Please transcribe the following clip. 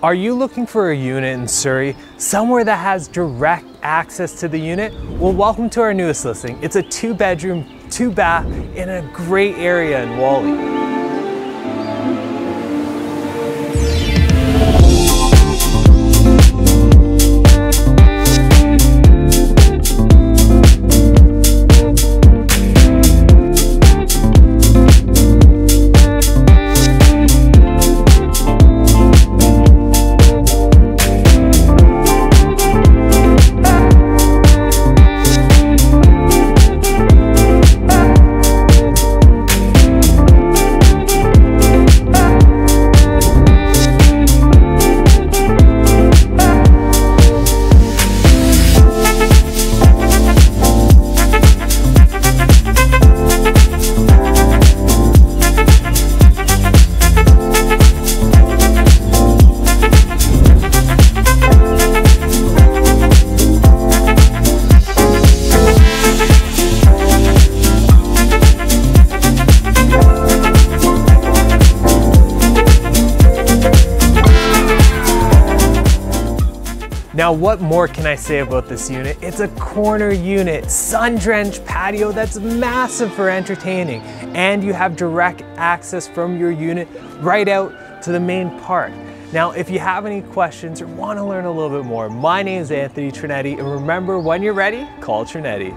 Are you looking for a unit in Surrey, somewhere that has direct access to the unit? Well, welcome to our newest listing. It's a two bedroom, two bath in a great area in Whalley. Now, what more can I say about this unit? It's a corner unit, sun-drenched patio that's massive for entertaining, and you have direct access from your unit right out to the main park. Now, if you have any questions or want to learn a little bit more, my name is Anthony Trinetti, and remember, when you're ready, call Trinetti.